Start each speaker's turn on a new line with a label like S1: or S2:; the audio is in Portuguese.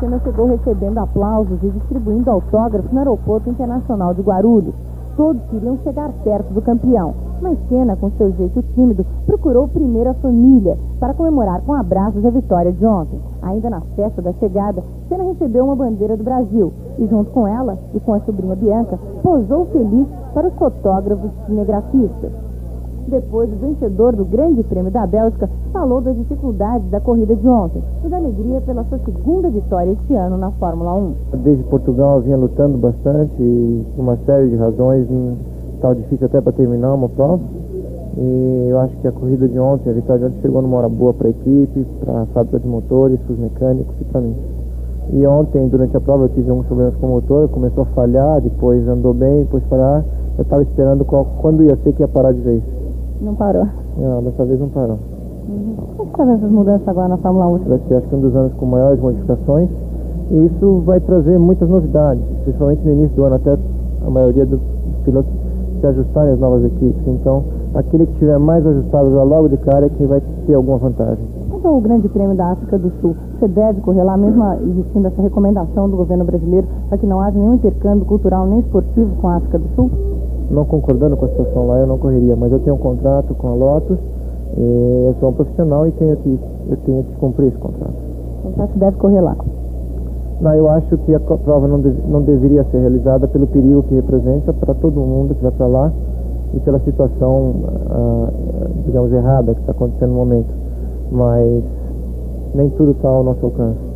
S1: Senna chegou recebendo aplausos e distribuindo autógrafos no Aeroporto Internacional de Guarulhos. Todos queriam chegar perto do campeão, mas Senna, com seu jeito tímido, procurou primeiro a família para comemorar com abraços a vitória de ontem. Ainda na festa da chegada, Senna recebeu uma bandeira do Brasil e, junto com ela e com a sobrinha Bianca, posou feliz para os fotógrafos cinegrafistas. Depois, o vencedor do Grande Prêmio da Bélgica falou das dificuldades da corrida de ontem e da alegria pela sua segunda vitória este ano na Fórmula 1.
S2: Desde Portugal vinha lutando bastante e por uma série de razões estava difícil até para terminar uma prova. E eu acho que a corrida de ontem, a vitória de ontem chegou numa hora boa para a equipe, para a fábrica de motores, para os mecânicos e para mim. E ontem, durante a prova, eu tive alguns problemas com o motor, começou a falhar, depois andou bem, depois parar. Eu estava esperando qual, quando ia ser que ia parar de vez.
S1: Não parou?
S2: Não, dessa vez não parou.
S1: Uhum. Como estão essas mudanças agora na Fórmula 1?
S2: Vai ser, acho que um dos anos com maiores modificações. E isso vai trazer muitas novidades, principalmente no início do ano, até a maioria dos pilotos se ajustarem às novas equipes. Então, aquele que estiver mais ajustado já logo de cara é quem vai ter alguma vantagem.
S1: Quanto ao Grande Prêmio da África do Sul, você deve correr lá, mesmo existindo essa recomendação do governo brasileiro para que não haja nenhum intercâmbio cultural nem esportivo com a África do Sul?
S2: Não concordando com a situação lá, eu não correria, mas eu tenho um contrato com a Lotus, eu sou um profissional e tenho que, eu tenho que cumprir esse contrato.
S1: Então você deve correr lá?
S2: Não, eu acho que a prova não, deve, não deveria ser realizada pelo perigo que representa para todo mundo que vai para lá e pela situação, ah, digamos, errada que está acontecendo no momento. Mas nem tudo está ao nosso alcance.